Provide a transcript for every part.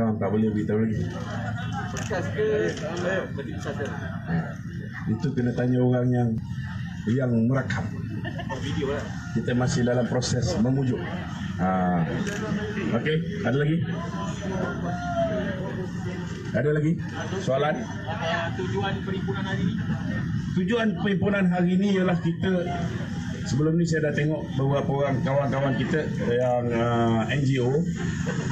Tak boleh beritahu lagi. Ke Itu kena tanya orang yang yang merakam. Oh video lah Kita masih dalam proses memujuk. Ha. Okey, ada lagi? Ada lagi? Soalan? Tujuan perhimpunan hari ini Tujuan perhimpunan hari ini ialah kita Sebelum ni saya dah tengok beberapa orang kawan-kawan kita yang uh, NGO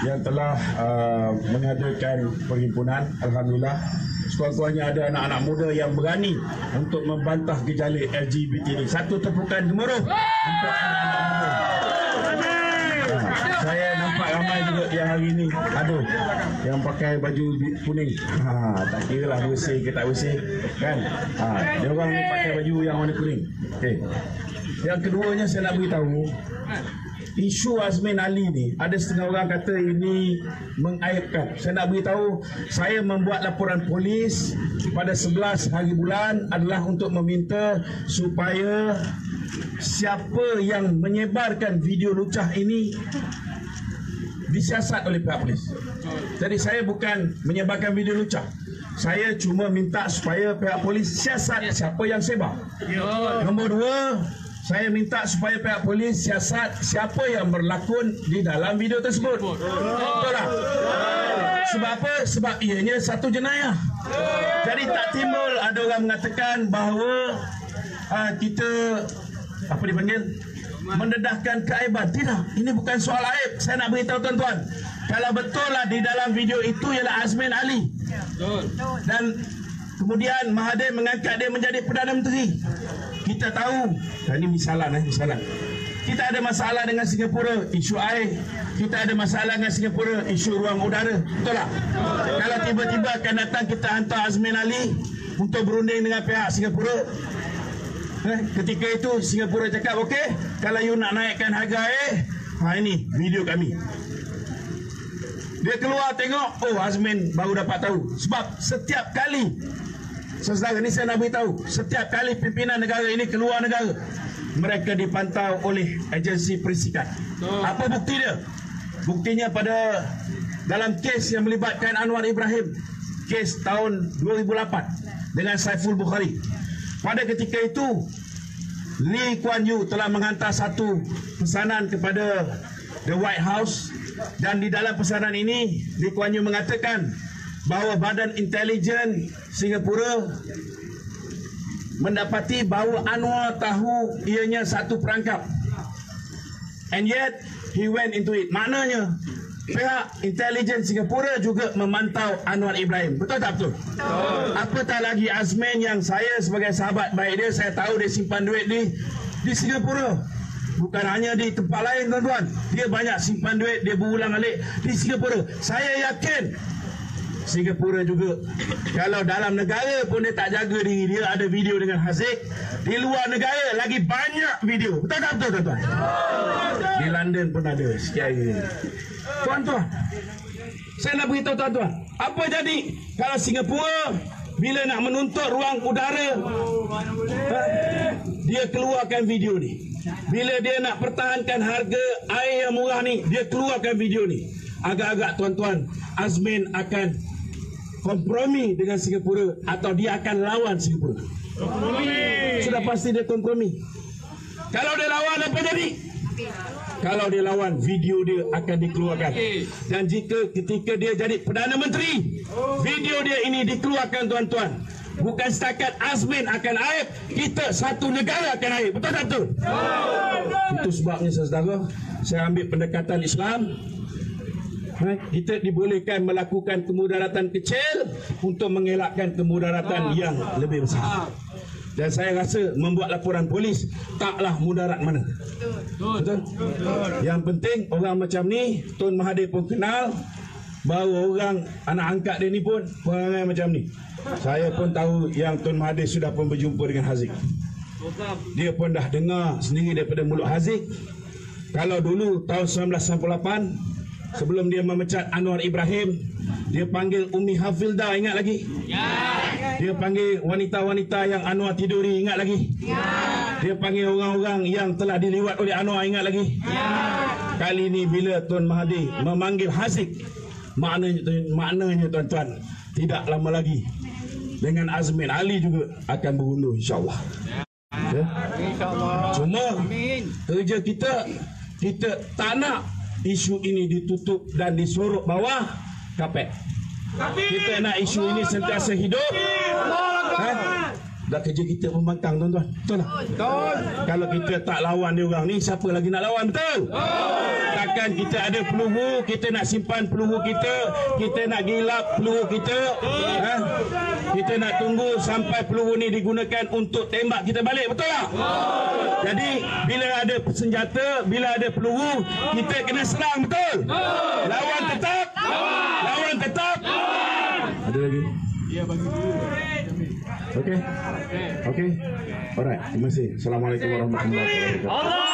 yang telah uh, mengadakan perhimpunan Alhamdulillah sekurang-kurangnya ada anak-anak muda yang berani untuk membantah gejala LGBT ini. Satu tepukan gemuruh untuk anak-anak muda. Ha, saya nampak ramai juga yang hari ni aduh yang pakai baju kuning ha, tak kira lah bersih ke tak bersih kan ha, dia orang ni pakai baju yang warna kuning okay. Yang keduanya saya nak beritahu isu Azmin Ali ni ada setengah orang kata ini mengaibkan saya nak beritahu saya membuat laporan polis pada 11 hari bulan adalah untuk meminta supaya siapa yang menyebarkan video lucah ini disiasat oleh pihak polis. Jadi saya bukan menyebarkan video lucah. Saya cuma minta supaya pihak polis siasat siapa yang sebar. Nombor dua, saya minta supaya pihak polis siasat siapa yang berlakon di dalam video tersebut. Betul tak? Sebab apa? Sebab ianya satu jenayah. Jadi tak timbul ada orang mengatakan bahawa uh, kita apa dipanggil mendedahkan keaiban. Tidak, ini bukan soal aib. Saya nak beritahu tuan-tuan. Kalau betul lah di dalam video itu ialah Azmin Ali. Dan kemudian Mahathir mengangkat dia menjadi Perdana Menteri. Kita tahu, ini misalan eh, misalan. Kita ada masalah dengan Singapura, isu air. Kita ada masalah dengan Singapura, isu ruang udara. Betul tak? Kalau tiba-tiba akan datang kita hantar Azmin Ali untuk berunding dengan pihak Singapura, Eh, ketika itu Singapura cakap okey kalau you nak naikkan harga air ha ini video kami dia keluar tengok oh Azmin baru dapat tahu sebab setiap kali sesaudara ni saya nak beritahu setiap kali pimpinan negara ini keluar negara mereka dipantau oleh agensi perisikan. Apa bukti dia? Buktinya pada dalam kes yang melibatkan Anwar Ibrahim kes tahun 2008 dengan Saiful Bukhari. Pada ketika itu Lee Kuan Yew telah menghantar satu pesanan kepada the White House dan di dalam pesanan ini Lee Kuan Yew mengatakan bahawa Badan Intelijen Singapura mendapati bahawa Anwar tahu ianya satu perangkap and yet he went into it maknanya pihak intelijen Singapura juga memantau Anwar Ibrahim. Betul tak betul? Betul. Apatah lagi Azmin yang saya sebagai sahabat baik dia, saya tahu dia simpan duit di di Singapura. Bukan hanya di tempat lain tuan-tuan. Dia banyak simpan duit, dia berulang alik di Singapura. Saya yakin Singapura juga. Kalau dalam negara pun dia tak jaga diri dia ada video dengan Haziq. Di luar negara lagi banyak video. Betul tak betul tuan-tuan? Di London pun ada sekian. Tuan-tuan, saya nak beritahu tuan-tuan. Apa jadi kalau Singapura bila nak menuntut ruang udara dia keluarkan video ni. Bila dia nak pertahankan harga air yang murah ni, dia keluarkan video ni. Agak-agak tuan-tuan, Azmin akan kompromi dengan Singapura atau dia akan lawan Singapura. Sudah pasti dia kompromi. Kalau dia lawan apa jadi? Kalau dia lawan video dia akan dikeluarkan. Dan jika ketika dia jadi Perdana Menteri, video dia ini dikeluarkan tuan-tuan. Bukan setakat Azmin akan aib, kita satu negara akan aib. Betul tak betul? Itu sebabnya saudara, saya ambil pendekatan Islam. Kita dibolehkan melakukan kemudaratan kecil untuk mengelakkan kemudaratan yang lebih besar. Dan saya rasa membuat laporan polis taklah mudarat mana. Betul? Yang penting orang macam ni Tun Mahathir pun kenal bahawa orang anak angkat dia ni pun perangai macam ni. Saya pun tahu yang Tun Mahathir sudah pun berjumpa dengan Haziq. Dia pun dah dengar sendiri daripada mulut Haziq. Kalau dulu tahun 1998 sebelum dia memecat Anwar Ibrahim, dia panggil Umi Hafilda ingat lagi? Dia panggil wanita-wanita yang Anwar tiduri ingat lagi? Dia panggil orang-orang yang telah diliwat oleh Anwar ingat lagi? Kali ini bila Tun Mahathir memanggil Haziq Maknanya, maknanya tuan-tuan, tidak lama lagi dengan Azmin Ali juga akan berundur insyaAllah. Ya? Cuma kerja kita, kita tak nak isu ini ditutup dan disorok bawah kapet. Kita nak isu ini sentiasa hidup. Ha? Dah kerja kita membangkang tuan-tuan. Betul tak? Betul. Kalau kita tak lawan dia orang ni, siapa lagi nak lawan? Betul? Takkan kita ada peluru, kita nak simpan peluru kita, kita nak gilap peluru kita. Ha? Kita nak tunggu sampai peluru ni digunakan untuk tembak kita balik. Betul tak? Jadi, bila ada senjata, bila ada peluru, kita kena serang. Betul? Lawan tetap. Lawan tetap. Ada lagi? Dia bagi dulu. Okey. Okey. Alright. Terima kasih. Assalamualaikum warahmatullahi wabarakatuh. Allah!